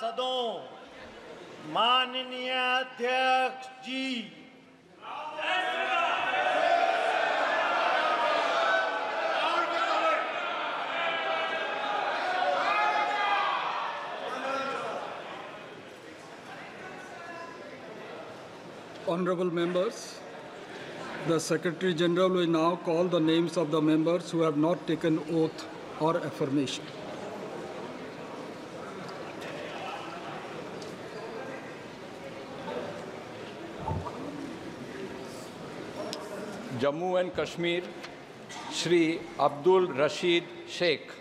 सभासदों माननीय अध्यक्ष जी Honorable members, the Secretary General will now call the names of the members who have not taken oath or affirmation. Jammu and Kashmir Shri Abdul Rashid Sheikh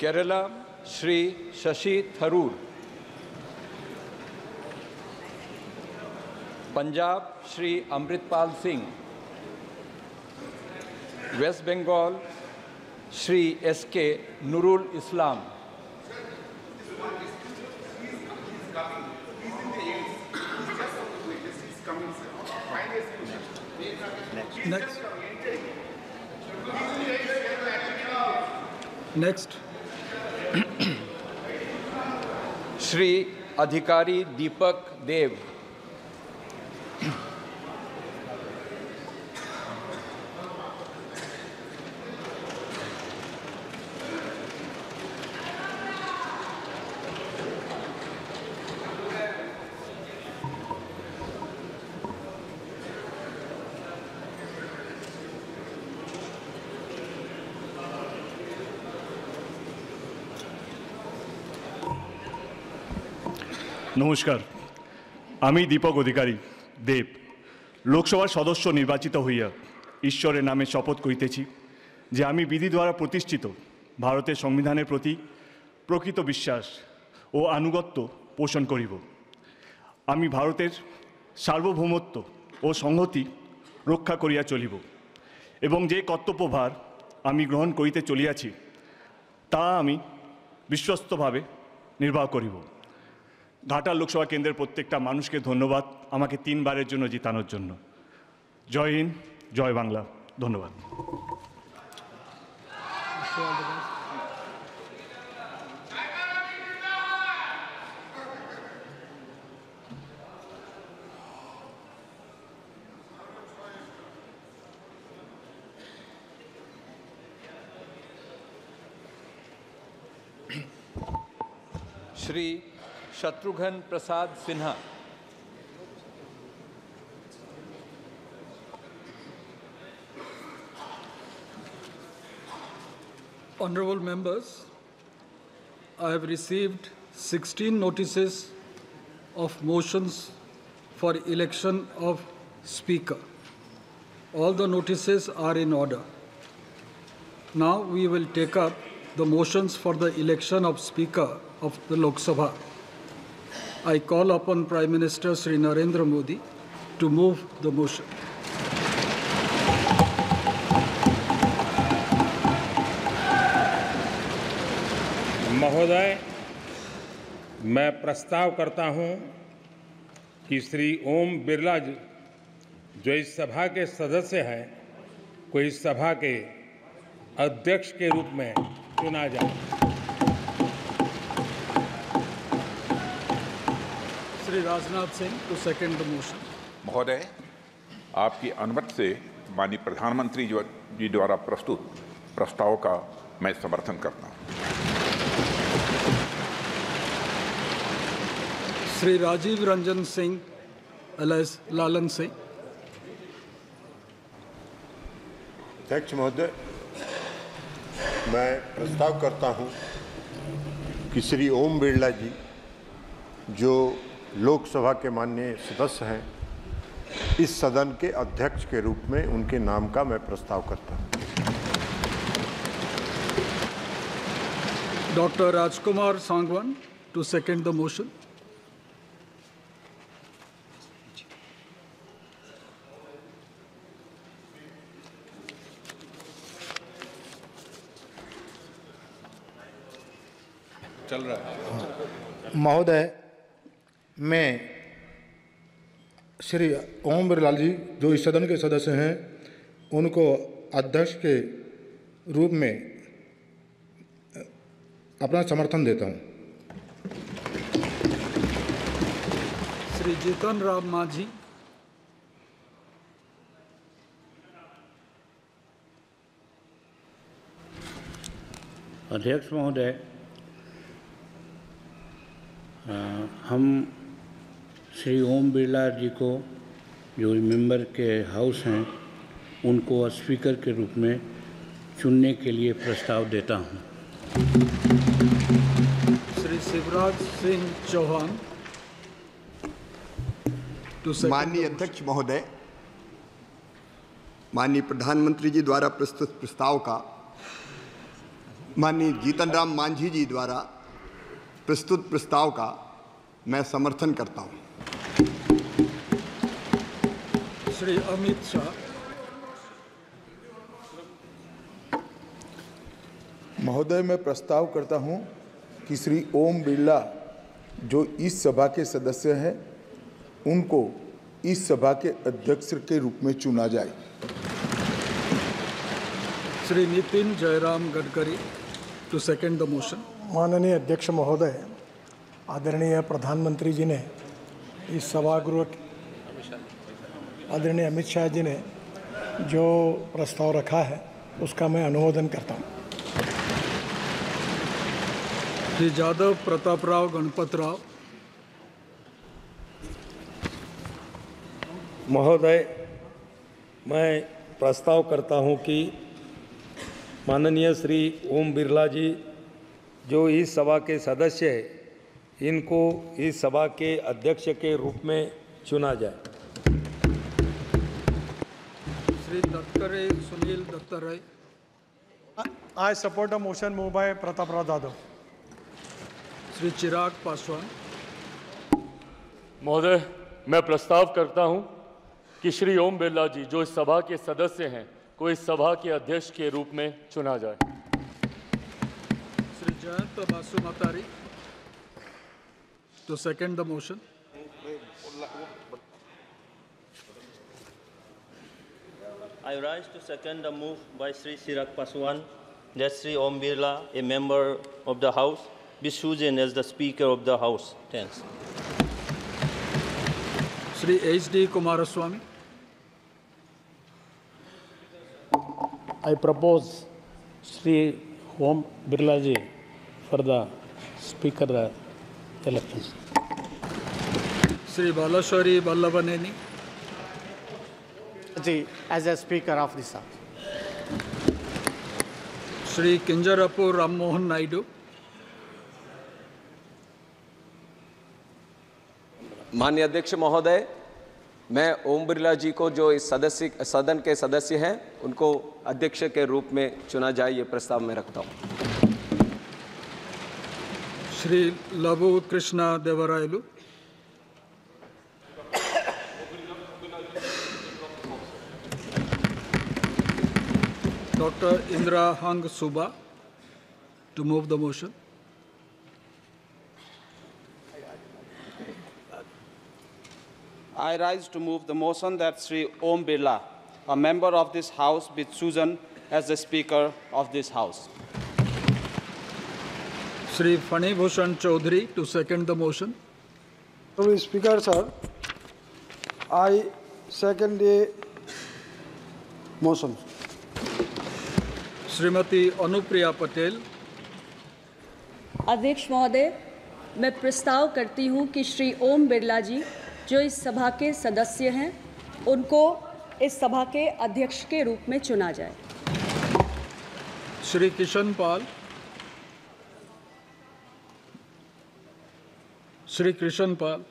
Kerala Shri Shashi Tharoor Punjab Shri Amritpal Singh West Bengal Shri S K Nurul Next. Next. Shri Adhikari Deepak Dev. নমস্কার। আমি দীপক অধিকারী, দেব। লোকসভার সদস্য নির্বাচিত হইয়া ঈশ্বরের নামে শপথ করিতেছি যে আমি বিধি দ্বারা প্রতিষ্ঠিত ভারতের সংবিধানের প্রতি প্রকৃত বিশ্বাস ও আনুগত্য পোষণ করিব। আমি ভারতের সার্বভৌমত্ব ও সংহতি রক্ষা করিয়া চলিব এবং যে কর্তব্যভার আমি গ্রহণ করিতে চলিয়াছি, তা আমি বিশ্বস্তভাবে নির্বাহ করিব। ঘাটাল লোকসভা কেন্দ্রের প্রত্যেকটা মানুষকে ধন্যবাদ আমাকে তিনবারের জন্য জিতানোর জন্য। জয় হিন্দ, জয় বাংলা। ধন্যবাদ। Shri Shatrughan Prasad Sinha Honorable members, I have received 16 notices of motions for election of Speaker. All the notices are in order. Now we will take up the motions for the election of Speaker of the Lok Sabha. I call upon Prime Minister Sri Narendra Modi to move the motion. महोदय, मैं प्रस्ताव करता हूँ कि श्री ओम बिरला जी, जो इस सभा के सदस्य हैं, को इस सभा के अध्यक्ष के रूप में चुना जाए Sri Rajnath Singh to second the motion. महोदय आपकी अनुमति से माननीय प्रधानमंत्री जी द्वारा प्रस्तुत प्रस्ताव का मैं समर्थन करता हूँ श्री राजीव रंजन सिंह Lalan Singh. अध्यक्ष महोदय मैं प्रस्ताव करता हूँ कि श्री ओम बिरला जी जो लोकसभा के माननीय सदस्य हैं। इस सदन के अध्यक्ष के रूप में उनके नाम का मैं प्रस्ताव करता हूँ। Doctor Rajkumar Sangwan to second the motion चल रहा है। महोदय मैं श्री ओम बिरलाल जी जो इस सदन के सदस्य हैं उनको अध्यक्ष के रूप में अपना समर्थन देता हूँ। श्री जीतन राम मांझी अध्यक्ष महोदय हम श्री ओम बिरला जी को जो मेंबर के हाउस हैं उनको स्पीकर के रूप में चुनने के लिए प्रस्ताव देता हूँ। श्री शिवराज सिंह चौहान माननीय अध्यक्ष महोदय माननीय प्रधानमंत्री जी द्वारा प्रस्तुत प्रस्ताव का माननीय जीतन राम मांझी जी द्वारा प्रस्तुत प्रस्ताव का मैं समर्थन करता हूँ। श्री अमित शाह महोदय मैं प्रस्ताव करता हूँ कि श्री ओम बिरला जो इस सभा के सदस्य हैं उनको इस सभा के अध्यक्ष के रूप में चुना जाए। Shri Nitin Jairam Gadkari to second the motion माननीय अध्यक्ष महोदय आदरणीय प्रधानमंत्री जी ने इस सभागृह आदरणीय अमित शाह जी ने जो प्रस्ताव रखा है उसका मैं अनुमोदन करता हूँ श्री जादव प्रताप राव गणपत राव महोदय मैं प्रस्ताव करता हूँ कि माननीय श्री ओम बिरला जी जो इस सभा के सदस्य हैं इनको इस सभा के अध्यक्ष के रूप में चुना जाए। Shri Dattare Sunil I support a motion moved by Pratap Rao Dadav. Shri Chirag Paswan. महोदय मैं प्रस्ताव करता हूँ कि श्री ओम बिरला जी जो इस सभा के सदस्य हैं को इस सभा के अध्यक्ष के रूप में चुना जाए। Shri Jayant Basumatary to second the motion. I rise to second the move by Sri Sirak Paswan that Sri Om Birla, a member of the House, be chosen as the Speaker of the House. Thanks. Sri H.D. Kumaraswamy. I propose Sri Om Birlaji for the Speaker elections. Shri बालाश्वरी Vallabhaneni Ji, as a Speaker of this House. Shri Kinjarapu Ram Mohan Naidu माननीय अध्यक्ष महोदय मैं ओम बिरला जी को जो इस सदस्य सदन के सदस्य हैं उनको अध्यक्ष के रूप में चुना जाए ये प्रस्ताव मैं रखता हूँ ಶ್ರೀ ಲಘು Krishna ದೇವರಾಯಲು Dr. Indra Hang Suba to move the motion. I rise to move the motion that Sri Om Birla, a member of this House, be chosen as the Speaker of this House. Shri Phani Bhushan Chaudhary to second the motion Honorable Speaker, sir, I second the motion. Shrimati Anupriya Patel अध्यक्ष महोदय मैं प्रस्ताव करती हूँ कि श्री ओम बिरला जी जो इस सभा के सदस्य हैं उनको इस सभा के अध्यक्ष के रूप में चुना जाए। श्री किशन पाल श्री कृष्ण पाल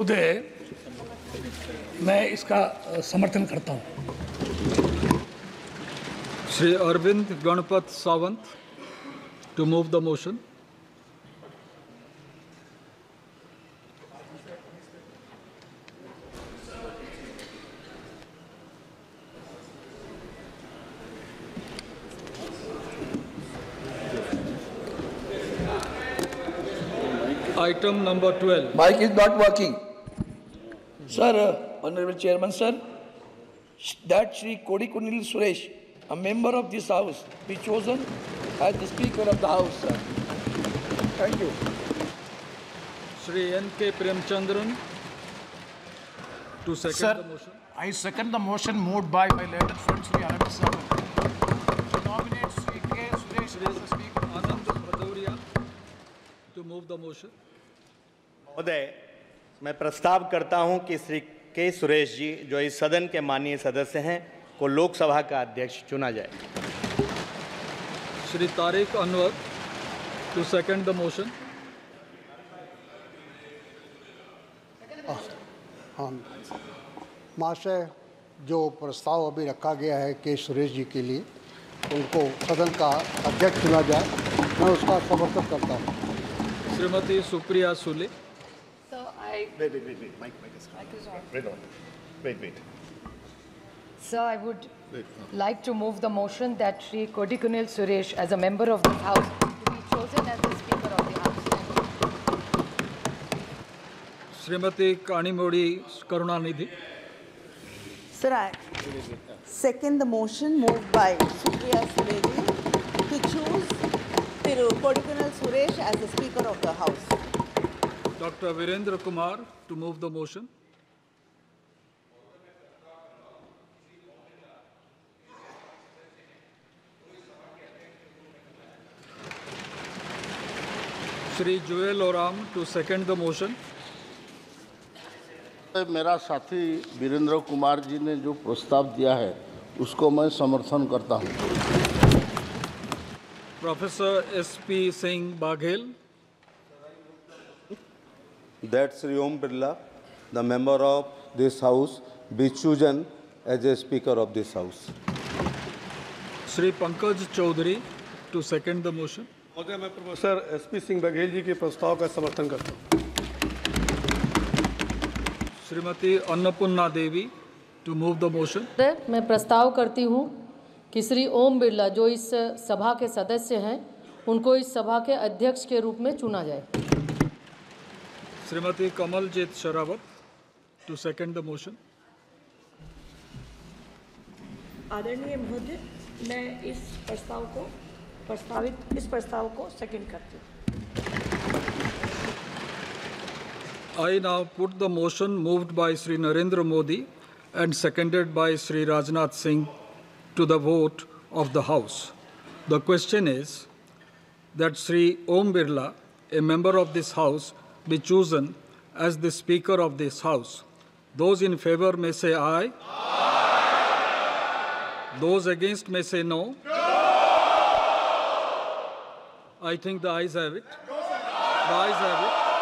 उदय मैं इसका समर्थन करता हूँ। Shri Arvind Ganpat Sawant to move the motion Item number 12. Mic is not working. Sir, uh, Honorable Chairman, sir, that Shri Kodikunil Suresh, a member of this house, be chosen as the Speaker of the House, sir. Thank you. Sri N.K. Premchandran to second Sir, the motion. I second the motion moved by my letter friend Sri Anand Sagar nominate Sri K. Suresh as the Speaker. Anand Bhadauria to move the motion. महोदय मैं प्रस्ताव करता हूँ कि श्री के सुरेश जी जो इस सदन के माननीय सदस्य हैं को लोकसभा का अध्यक्ष चुना जाए। Shri Tariq Anwar to second the motion हाँ महाशय जो प्रस्ताव अभी रखा गया है के सुरेश जी के लिए उनको सदन का अध्यक्ष चुना जाए मैं उसका समर्थन करता हूँ। Shrimati Supriya Sule. So I, Wait, wait, wait, wait. Mike, Mike is Mic is on. Wait, on. Wait, wait. so I would like to move the motion that Shri Kodikunil Suresh, as a member of this House, to be chosen as the Speaker of the House. Srimati Kanimodi Karunanidhi. Sir, I second the motion moved by Supriya Suresh to choose Thiru Kodikunal Suresh as the Speaker of the House. Dr. Virendra Kumar to move the motion. Shri Joel Oram to second the motion. मेरा साथी वीरेंद्र कुमार जी ने जो प्रस्ताव दिया है उसको मैं समर्थन करता हूँ Professor S.P. Singh Baghel. That Sri Om Birla, the member of this house, be chosen as a speaker of this house. Shri Pankaj Chaudhary to second the motion. महोदय मैं professor S P Singh Baghel ji के प्रस्ताव का समर्थन करता हूँ Annapurna Devi to move the motion. Sir, मैं प्रस्ताव करती हूँ कि श्री ओम बिरला जो इस सभा के सदस्य हैं उनको इस सभा के अध्यक्ष के रूप में चुना जाए Srimati Kamaljit Sharawat to second the motion. आदरणीय महोदय मैं इस प्रस्ताव को प्रस्तावित इस प्रस्ताव को सेकंड करती हूँ I now put the motion moved by Sri Narendra Modi and seconded by Sri Rajnath Singh to the vote of the House. The question is that Sri Om Birla, a member of this House, be chosen as the Speaker of this House. Those in favor may say aye. Those against may say no. I think the ayes have it. The ayes have it.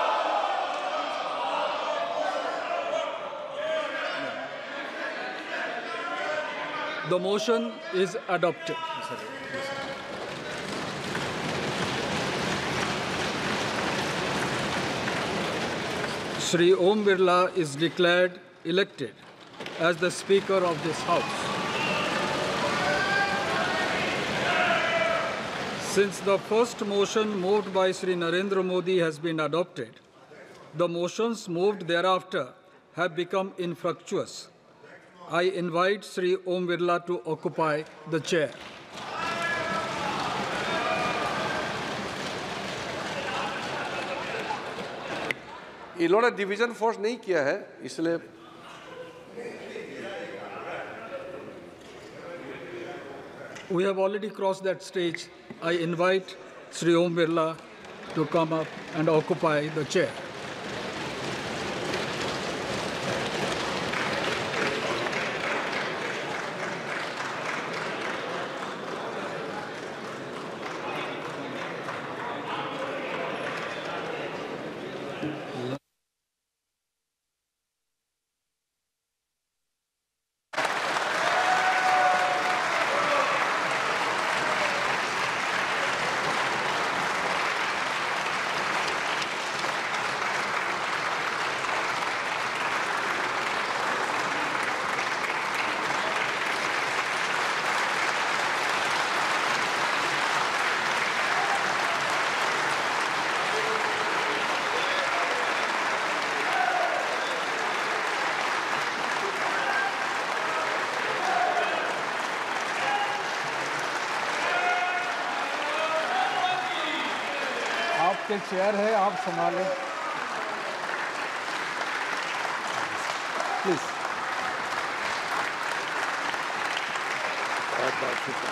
The motion is adopted. Shri Om Birla is declared elected as the Speaker of this House. Since the first motion moved by Sri Narendra Modi has been adopted, the motions moved thereafter have become infructuous. I invite Sri Om Birla to occupy the chair. इन्होंने division force नहीं किया है, इसलिए we have already cross that stage I invite Shri Om Birla to come up and occupy the chair आपके chair है आप संभालें please बहुत बहुत शुक्रिया।